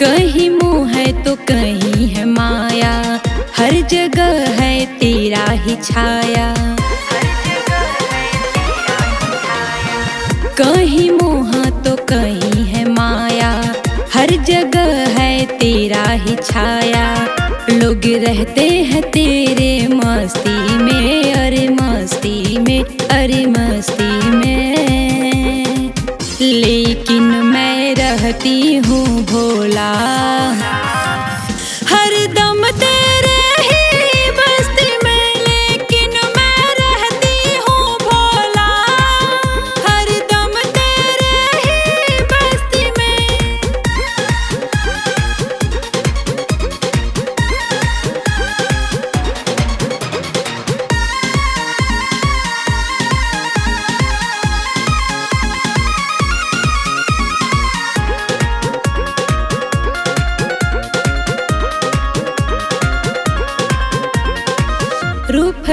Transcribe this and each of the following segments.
कहीं मोह है तो कहीं है माया। हर जगह है तेरा ही छाया। कहीं मोह तो कहीं है माया। हर जगह है तेरा ही छाया। लोग रहते हैं तेरे मस्ती में, अरे मस्ती में, अरे मस्ती में। लेकिन मैं रहती हूँ भोला।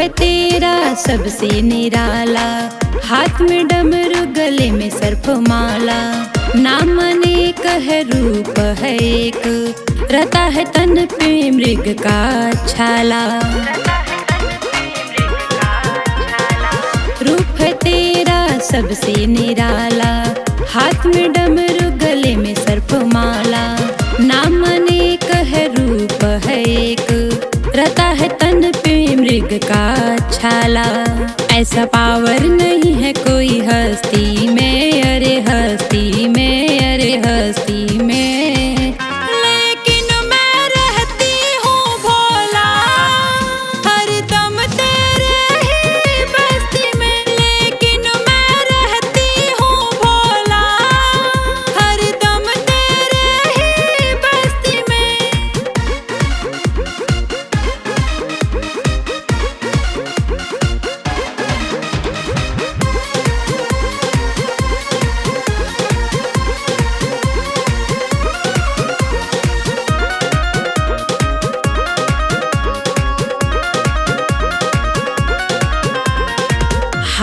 है तेरा सबसे निराला। हाथ में डमरू, गले में सर्प माला नाम अनेक है रूप है एक। रता है तन पे मृग का छाला। रूप है तेरा सबसे निराला। हाथ में डमरू, गले में सर्प माला ऐसा पावर नहीं है कोई।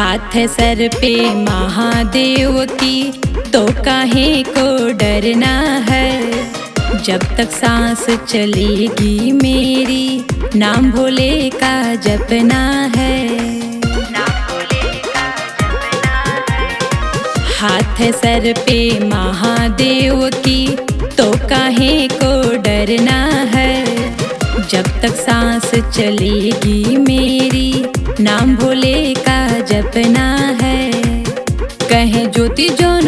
हाथ सर पे महादेव की तो काहे को डरना है? जब तक सांस चलेगी मेरी, नाम भोले का जपना है। हाथ सर पे महादेव की तो काहे को डरना है? जब तक सांस चलेगी मेरी, नाम भोले का जपना है। कहे ज्योति जौनपुर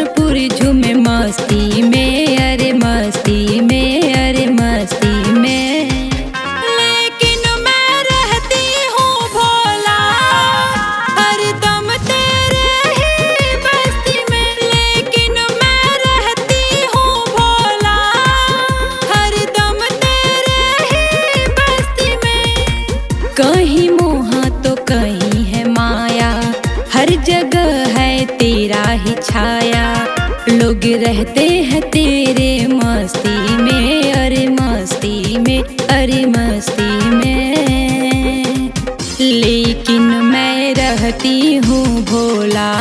ही छाया। लोग रहते हैं तेरे मस्ती में, अरे मस्ती में, अरे मस्ती में। लेकिन मैं रहती हूँ भोला।